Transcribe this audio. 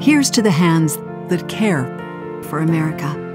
Here's to the hands that care for America.